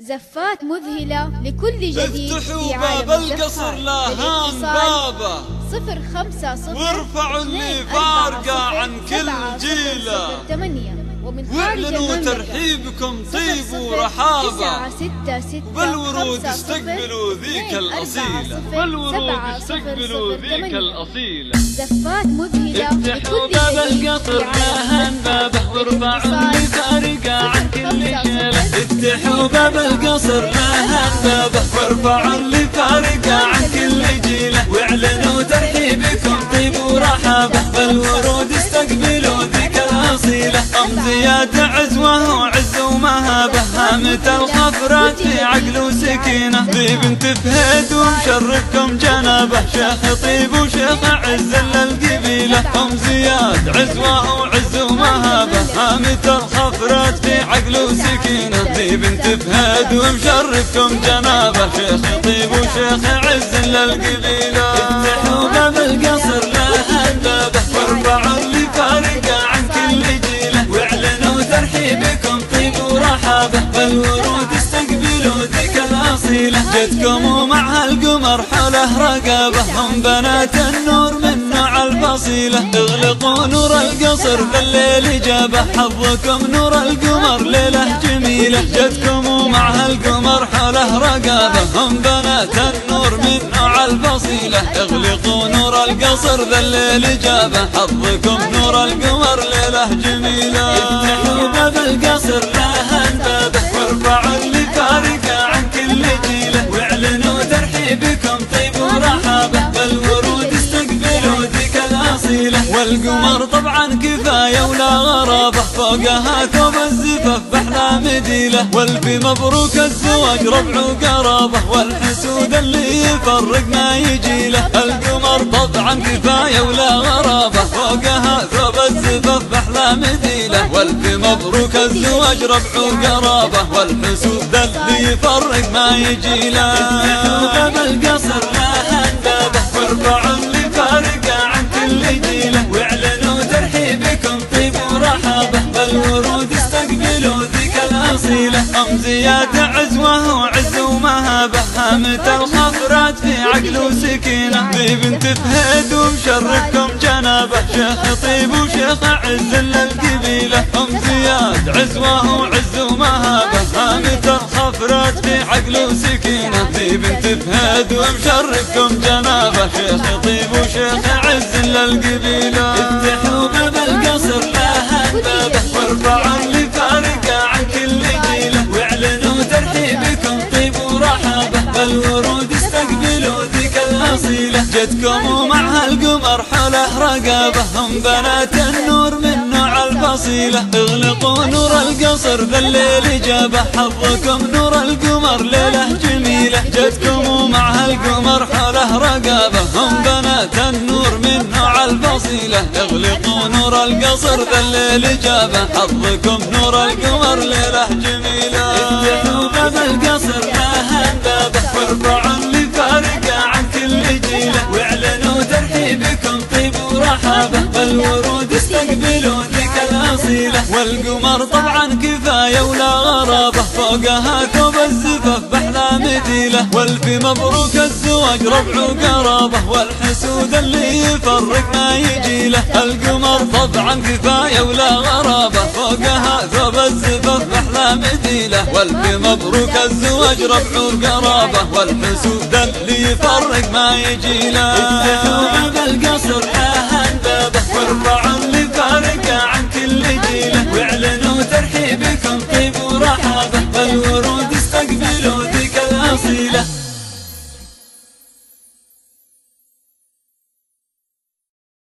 زفات مذهلة لكل جديد افتحوا في عالم باب القصر لا هان بابه صفر خمسة صفر وارفعوا اللي فارقة عن كل جيلة. واعلنوا ترحيبكم طيب ورحابة وبالورود استقبلوا ذيك الأصيلة. صفر استقبلوا ذيك. الأصيلة. زفات مذهلة افتحوا باب القصر عالم لهن بابه وارفعوا باب القصر لهن بابه وارفعوا اللي فارقة عن كل جيلة. واعلنوا ترحيبكم طيب ورحابة. بالورود استقبلوا ذيك الأصيلة. أم زياد عزوة وعز ومهابة هامة الخفرات في عقل وسكينة بنت فهد ومشرفكم جنابه شيخ طيب وشيخ عز للقبيلة. أم زياد عزوة وعز ومهابة. هامة الخفرات في عقل وسكينة بنت فهد ومشرفكم جنابه شيخ طيب وشيخ عز للقبيلة. بالورود استقبلوا ذيك الأصيلة. جدكم ومع القمر حوله رقابة هم بنات النور من نوع الفصيلة. اغلقوا نور القصر في الليل جابه حظكم نور القمر ليلة جميلة. جدكم ومع القمر حوله رقابة هم بنات النور من نوع الفصيلة. اغلقوا نور القصر ذا الليل جابه حظكم نور القمر ليلة جميلة. افتحوا باب القصر لهن بابه فارقة عن كل جيلة واعلنوا ترحيبكم طيب ورحابة. استقبلوا ذيك الأصيلة. والقمر طبعا كفاية ولا غرابة. فوقها ثوب الزفاف بأحلى مديلة. والفي مبروك الزواج ربع وقرابة. والحسود اللي يفرق ما يجي القمر طبعا كفاية ولا غرابة فوقها ثوب الزفاف بأحلى مديلة والفي مبروك الزواج ربع وقرابة والحسود اللي يفرق ما يجي له القصر لا بابه وارفعوا اللي فارقة عن كل جيلة. واعلنوا ترحيبكم طيب ورحابة بالورود استقبلوا ذيك الأصيلة. أم زياد عزوة وعز ومهابة هامة الخفرات في عقل وسكينة. بنت فهد ومشرفكم جنابة. شيخ طيب وشيخ عز للقبيلة. أم زياد عزوة وعز ومهابة. هامة الخفرات في عقل وسكينة. ذي بنت فهد ومشرفكم جنابة. جدكم ومع القمر حوله رقابة هم بنات النور من نوع الفصيلة. اغلقوا نور القصر بالليل جابه. حظكم نور القمر ليلة جميلة. جدكم ومع القمر حوله رقابة هم بنات النور من نوع الفصيلة. اغلقوا نور القصر بالليل جابه. حظكم نور القمر ليلة جميلة. افتحوا باب القصر لهن بابه وارفعوا ورحابة بالورود استقبلوا ذيك الأصيلة والقمر طبعا كفاية ولا غرابة فوقها ثوب الزفاف بأحلى مديلة والفي مبروك الزواج ربع وقرابة والحسود اللي يفرق ما يجي له القمر طبعا كفاية ولا غرابة فوقها ثوب الزفاف بأحلى مديلة والفي مبروك الزواج ربع وقرابة والحسود اللي يفرق ما يجي له افتحوا باب القصر